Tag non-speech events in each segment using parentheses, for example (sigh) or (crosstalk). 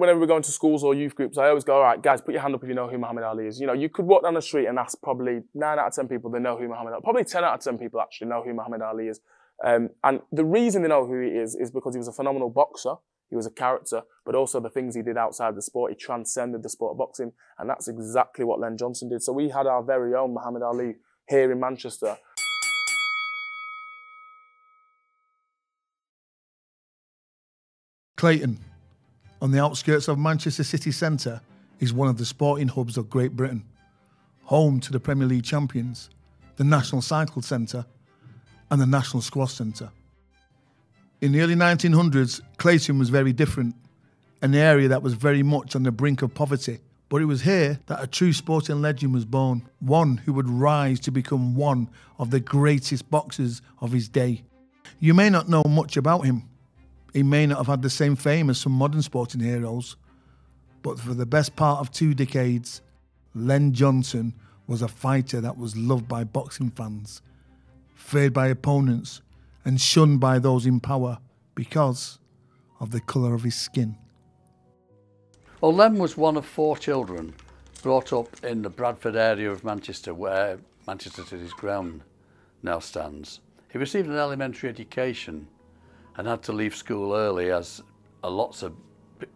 whenever we're going to schools or youth groups, I always go, all right, guys, put your hand up if you know who Muhammad Ali is. You know, you could walk down the street and ask probably nine out of 10 people they know who Muhammad Ali is. Probably 10 out of 10 people actually know who Muhammad Ali is. Um, and the reason they know who he is is because he was a phenomenal boxer. He was a character, but also the things he did outside the sport. He transcended the sport of boxing. And that's exactly what Len Johnson did. So we had our very own Muhammad Ali here in Manchester. Clayton, on the outskirts of Manchester city centre, is one of the sporting hubs of Great Britain, home to the Premier League champions, the National Cycle Centre, and the National Squash Centre. In the early 1900s, Clayton was very different, an area that was very much on the brink of poverty. But it was here that a true sporting legend was born, one who would rise to become one of the greatest boxers of his day. You may not know much about him. He may not have had the same fame as some modern sporting heroes, but for the best part of two decades, Len Johnson was a fighter that was loved by boxing fans feared by opponents, and shunned by those in power because of the colour of his skin. Well, Len was one of four children brought up in the Bradford area of Manchester, where Manchester City's ground now stands. He received an elementary education and had to leave school early, as lots of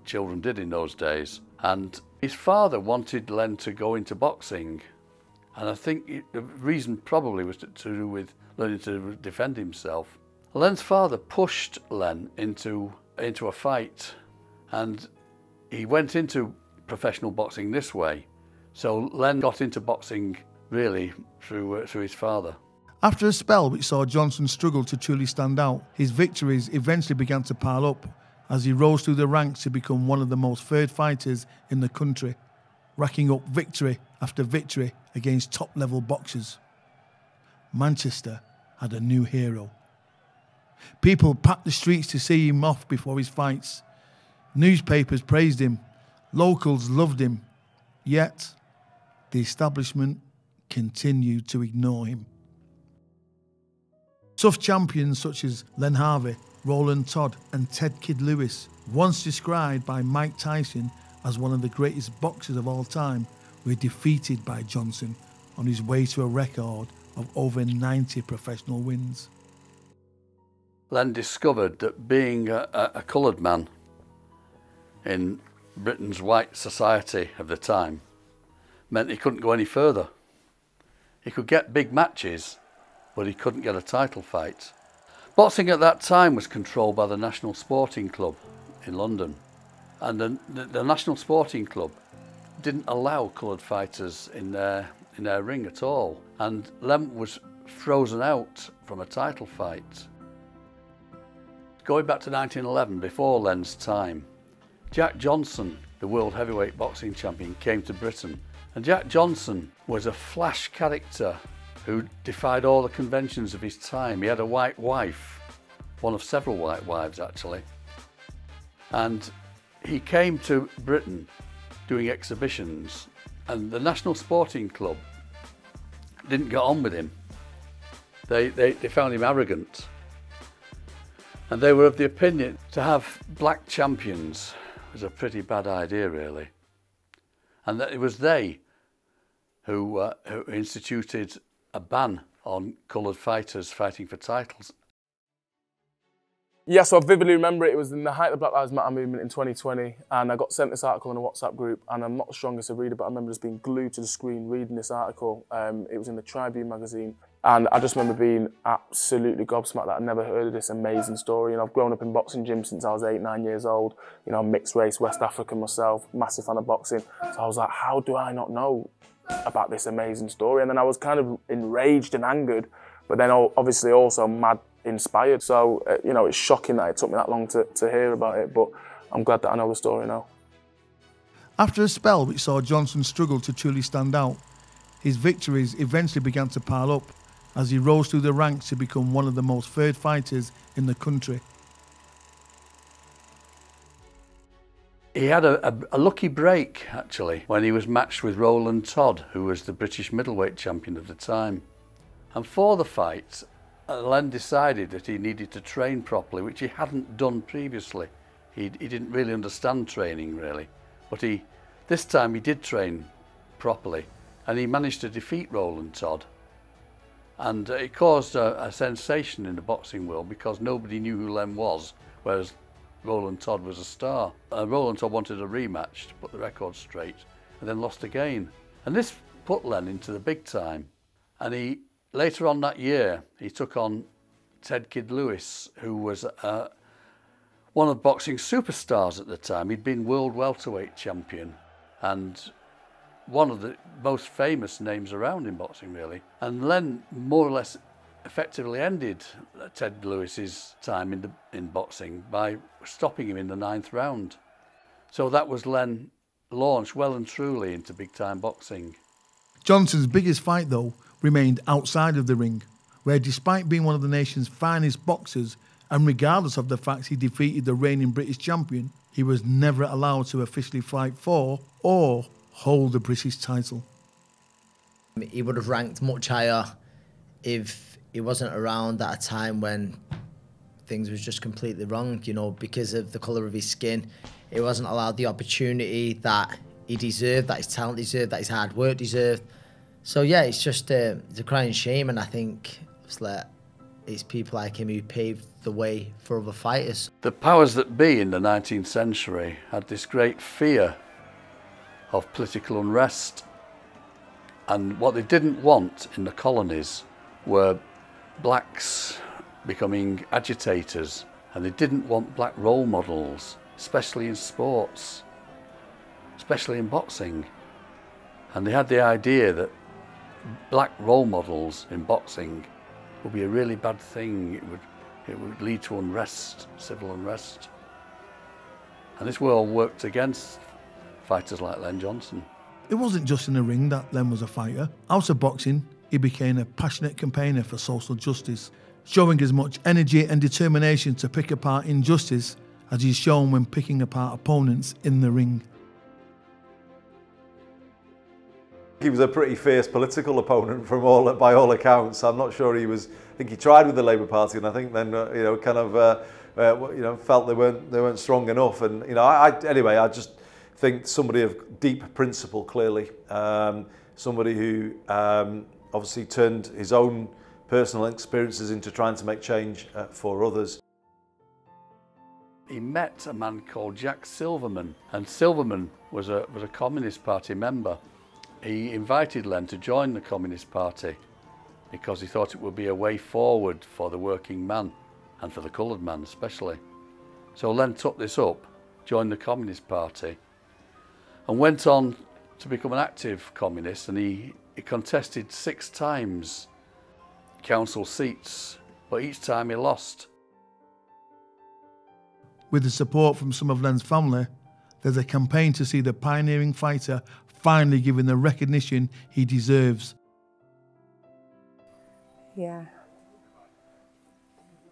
children did in those days. And his father wanted Len to go into boxing. And I think the reason probably was to, to do with learning to defend himself. Len's father pushed Len into, into a fight and he went into professional boxing this way. So Len got into boxing really through, uh, through his father. After a spell which saw Johnson struggle to truly stand out, his victories eventually began to pile up as he rose through the ranks to become one of the most feared fighters in the country, racking up victory after victory against top level boxers. Manchester had a new hero. People packed the streets to see him off before his fights. Newspapers praised him. Locals loved him. Yet, the establishment continued to ignore him. Tough champions such as Len Harvey, Roland Todd, and Ted Kid Lewis, once described by Mike Tyson as one of the greatest boxers of all time, were defeated by Johnson on his way to a record of over 90 professional wins. Len discovered that being a, a coloured man in Britain's white society of the time meant he couldn't go any further. He could get big matches, but he couldn't get a title fight. Boxing at that time was controlled by the National Sporting Club in London. And the, the, the National Sporting Club didn't allow coloured fighters in their in their ring at all. And Len was frozen out from a title fight. Going back to 1911, before Len's time, Jack Johnson, the world heavyweight boxing champion, came to Britain. And Jack Johnson was a flash character who defied all the conventions of his time. He had a white wife, one of several white wives actually. And he came to Britain doing exhibitions and the National Sporting Club didn't get on with him. They, they, they found him arrogant. And they were of the opinion to have black champions was a pretty bad idea, really. And that it was they who, uh, who instituted a ban on coloured fighters fighting for titles yeah, so I vividly remember it. It was in the height of the Black Lives Matter movement in 2020, and I got sent this article in a WhatsApp group, and I'm not the strongest of reader, but I remember just being glued to the screen reading this article. Um, it was in the Tribune magazine, and I just remember being absolutely gobsmacked that I'd never heard of this amazing story. And I've grown up in boxing gym since I was eight, nine years old. You know, mixed race, West African myself, massive fan of boxing. So I was like, how do I not know about this amazing story? And then I was kind of enraged and angered, but then obviously also mad inspired. So, uh, you know, it's shocking that it took me that long to, to hear about it, but I'm glad that I know the story now. After a spell which saw Johnson struggle to truly stand out, his victories eventually began to pile up as he rose through the ranks to become one of the most feared fighters in the country. He had a, a, a, lucky break, actually, when he was matched with Roland Todd, who was the British middleweight champion of the time. And for the fight, Len decided that he needed to train properly, which he hadn't done previously he, he didn't really understand training really, but he this time he did train properly, and he managed to defeat Roland Todd. And uh, it caused a, a sensation in the boxing world because nobody knew who Len was, whereas Roland Todd was a star. Uh, Roland Todd wanted a rematch to put the record straight, and then lost again. And this put Len into the big time. And he later on that year he took on Ted Kid Lewis, who was uh, one of boxing superstars at the time. He'd been world welterweight champion and one of the most famous names around in boxing, really. And Len more or less effectively ended Ted Lewis's time in, the, in boxing by stopping him in the ninth round. So that was Len launched well and truly into big time boxing. Johnson's biggest fight, though, remained outside of the ring, where despite being one of the nation's finest boxers, and regardless of the fact he defeated the reigning British champion, he was never allowed to officially fight for or hold the British title. He would have ranked much higher if he wasn't around at a time when things was just completely wrong, you know, because of the colour of his skin. He wasn't allowed the opportunity that he deserved, that his talent deserved, that his hard work deserved. So yeah, it's just uh, it's a crying shame, and I think it's like it's people like him who paved the way for other fighters. The powers that be in the 19th century had this great fear of political unrest, and what they didn't want in the colonies were blacks becoming agitators, and they didn't want black role models, especially in sports, especially in boxing. And they had the idea that black role models in boxing would be a really bad thing. It would, it would lead to unrest, civil unrest. And this world worked against fighters like Len Johnson. It wasn't just in the ring that Len was a fighter. Out of boxing, he became a passionate campaigner for social justice, showing as much energy and determination to pick apart injustice as he's shown when picking apart opponents in the ring. He was a pretty fierce political opponent from all by all accounts. I'm not sure he was. I think he tried with the Labour Party, and I think then uh, you know kind of uh, uh, you know felt they weren't they weren't strong enough. And you know I, I anyway I just think somebody of deep principle clearly, um, somebody who um, obviously turned his own personal experiences into trying to make change uh, for others. He met a man called Jack Silverman, and Silverman was a was a Communist Party member he invited Len to join the Communist Party because he thought it would be a way forward for the working man and for the coloured man especially. So Len took this up, joined the Communist Party and went on to become an active communist and he, he contested six times council seats, but each time he lost. With the support from some of Len's family, there's a campaign to see the pioneering fighter finally given the recognition he deserves. Yeah.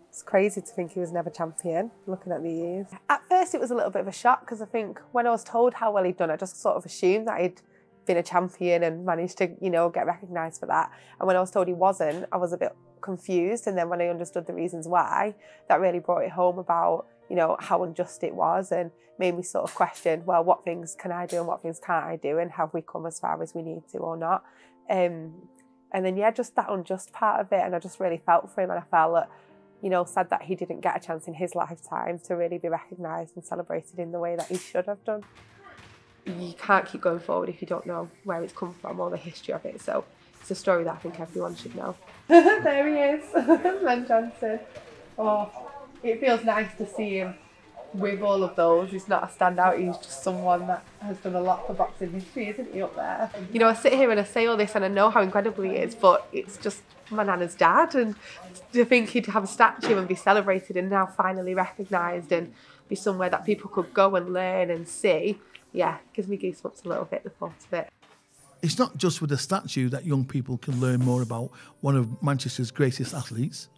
It's crazy to think he was never champion, looking at the years. At first, it was a little bit of a shock because I think when I was told how well he'd done, I just sort of assumed that he'd been a champion and managed to, you know, get recognised for that. And when I was told he wasn't, I was a bit confused. And then when I understood the reasons why, that really brought it home about you know, how unjust it was and made me sort of question, well, what things can I do and what things can't I do and have we come as far as we need to or not? Um, and then, yeah, just that unjust part of it. And I just really felt for him and I felt that, you know, sad that he didn't get a chance in his lifetime to really be recognised and celebrated in the way that he should have done. You can't keep going forward if you don't know where it's come from or the history of it. So it's a story that I think everyone should know. (laughs) there he is, (laughs) Len Johnson. Oh, it feels nice to see him with all of those. He's not a standout, he's just someone that has done a lot for boxing history, isn't he, up there? You know, I sit here and I say all this and I know how incredible he is, but it's just my nana's dad. And to think he'd have a statue and be celebrated and now finally recognised and be somewhere that people could go and learn and see, yeah, gives me goosebumps a little bit, the thought of it. It's not just with a statue that young people can learn more about one of Manchester's greatest athletes.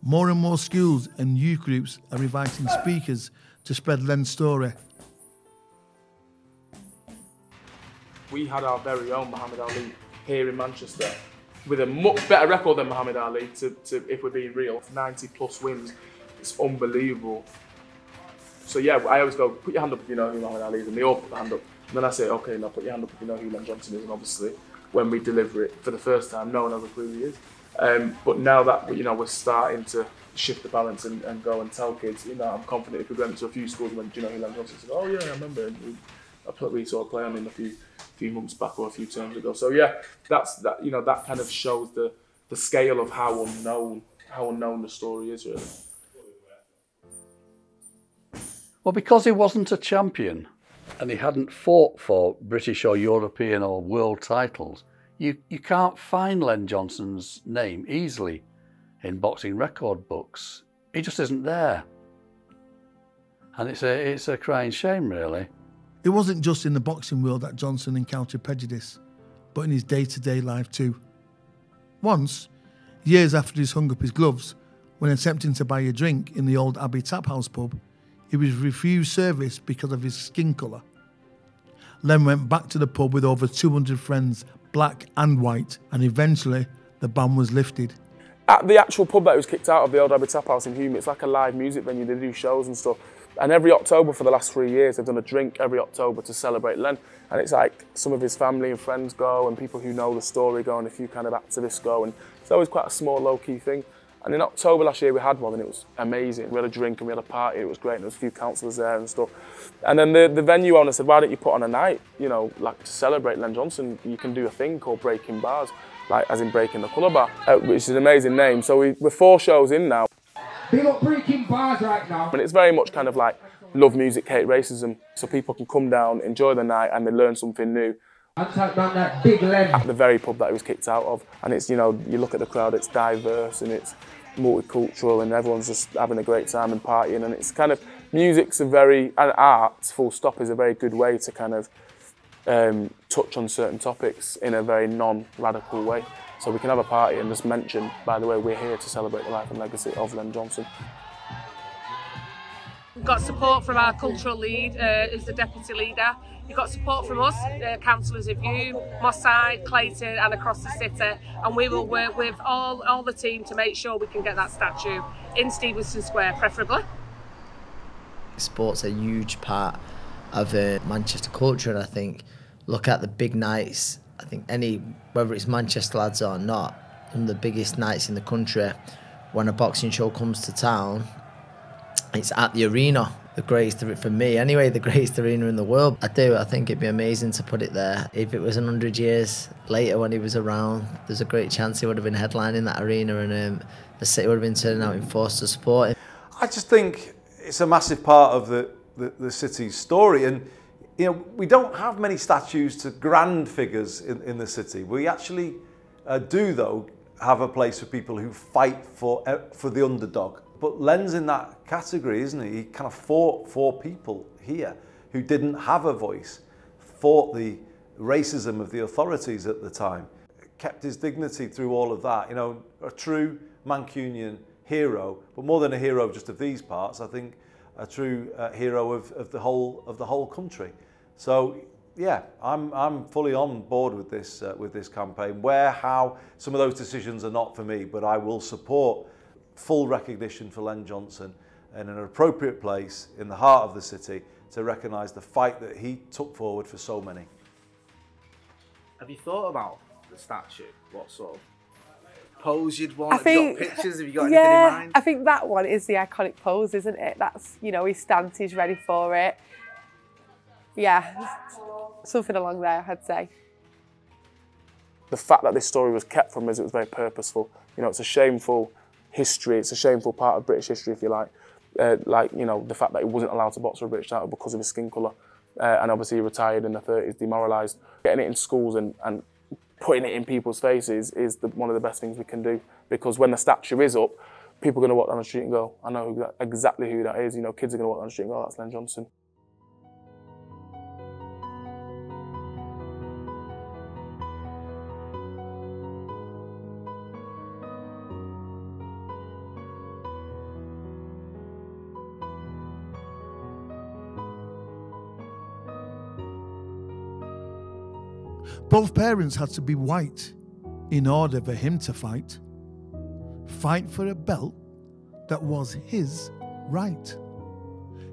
More and more schools and youth groups are inviting speakers to spread Len's story. We had our very own Muhammad Ali here in Manchester with a much better record than Muhammad Ali, to, to, if we're being real. 90 plus wins, it's unbelievable. So yeah, I always go, put your hand up if you know who Muhammad Ali is, and they all put their hand up. And then I say, okay, now put your hand up if you know who Len Johnson is, and obviously when we deliver it for the first time, no one has a clue who he is. Um, but now that you know we're starting to shift the balance and, and go and tell kids, you know, I'm confident if we went to a few schools and went, do you know who Len Johnson is? Oh yeah, I remember. We, I put we saw play on him a few few months back or a few terms ago. So yeah, that's that. You know, that kind of shows the the scale of how unknown how unknown the story is really. Well, because he wasn't a champion and he hadn't fought for British or European or world titles, you, you can't find Len Johnson's name easily in boxing record books. He just isn't there. And it's a, it's a crying shame, really. It wasn't just in the boxing world that Johnson encountered prejudice, but in his day to day life too. Once, years after he's hung up his gloves, when attempting to buy a drink in the old Abbey Tap House pub, he was refused service because of his skin colour. Len went back to the pub with over 200 friends, black and white, and eventually the ban was lifted. At the actual pub that was kicked out of, the old Abbey Tap House in Hulme, it's like a live music venue, they do shows and stuff. And every October for the last three years, they've done a drink every October to celebrate Len. And it's like some of his family and friends go, and people who know the story go, and a few kind of activists go. And it's always quite a small, low key thing. And in October last year, we had one, and it was amazing. We had a drink and we had a party, it was great. And there was a few councillors there and stuff. And then the, the venue owner said, Why don't you put on a night, you know, like to celebrate Len Johnson? You can do a thing called Breaking Bars, like as in breaking the colour bar, uh, which is an amazing name. So we, we're four shows in now. Big up Breaking Bars right now. And it's very much kind of like love music, hate racism. So people can come down, enjoy the night, and they learn something new. The very pub that he was kicked out of. And it's, you know, you look at the crowd, it's diverse and it's multicultural and everyone's just having a great time and partying. And it's kind of, music's a very, and art, full stop, is a very good way to kind of um, touch on certain topics in a very non-radical way. So we can have a party and just mention, by the way, we're here to celebrate the life and legacy of Len Johnson. Got support from our cultural lead, uh, who's the deputy leader. You've got support from us, uh, councillors of you, Moss Side, Clayton and across the city and we will work with all, all the team to make sure we can get that statue in Stevenson Square preferably. Sport's a huge part of uh, Manchester culture and I think look at the big nights, I think any, whether it's Manchester lads or not, one of the biggest nights in the country, when a boxing show comes to town, it's at the arena the greatest for me. Anyway the greatest arena in the world. I do i think it'd be amazing to put it there. If it was 100 years later when he was around there's a great chance he would have been headlining that arena and um, the city would have been turning out in force to support him. I just think it's a massive part of the, the, the city's story. And you know we don't have many statues to grand figures in, in the city. We actually uh, do though have a place for people who fight for uh, for the underdog but Len's in that category, isn't he? He kind of fought for people here who didn't have a voice, fought the racism of the authorities at the time, kept his dignity through all of that. You know, a true Mancunian hero, but more than a hero just of these parts, I think a true uh, hero of, of the whole of the whole country. So yeah, I'm I'm fully on board with this uh, with this campaign. Where, how, some of those decisions are not for me, but I will support full recognition for Len Johnson in an appropriate place in the heart of the city to recognise the fight that he took forward for so many. Have you thought about the statue? What sort of pose you'd want? I Have you think, got pictures? Have you got yeah, (laughs) anything in mind? I think that one is the iconic pose, isn't it? That's, you know, his stance, he's ready for it. Yeah, something along there, I'd say. The fact that this story was kept from us, it was very purposeful. You know, it's a shameful history. It's a shameful part of British history, if you like. Uh, like, you know, the fact that he wasn't allowed to box for a British title because of his skin colour. Uh, and obviously he retired in the 30s, demoralised. Getting it in schools and, and putting it in people's faces is the, one of the best things we can do. Because when the statue is up, people are going to walk down the street and go, I know that, exactly who that is. You know, kids are going to walk down the street and go, oh, that's Len Johnson. Both parents had to be white in order for him to fight. Fight for a belt that was his right.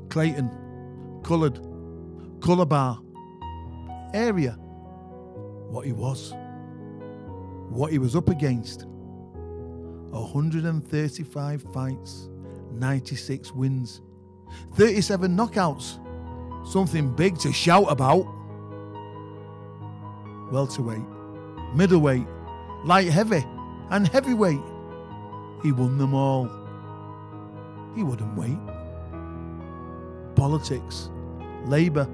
Clayton, coloured, colour bar, area, what he was, what he was up against. 135 fights, 96 wins, 37 knockouts, something big to shout about. Welterweight, middleweight, light heavy, and heavyweight. He won them all. He wouldn't wait. Politics, Labour,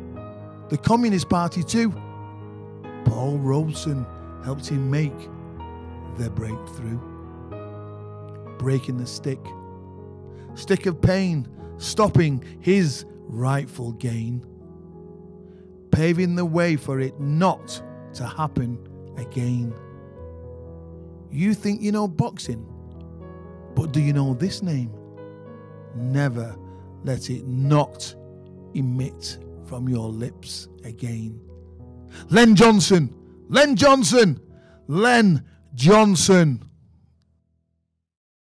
the Communist Party too. Paul Robeson helped him make their breakthrough. Breaking the stick, stick of pain, stopping his rightful gain, paving the way for it not to happen again. You think you know boxing, but do you know this name? Never let it not emit from your lips again. Len Johnson, Len Johnson, Len Johnson.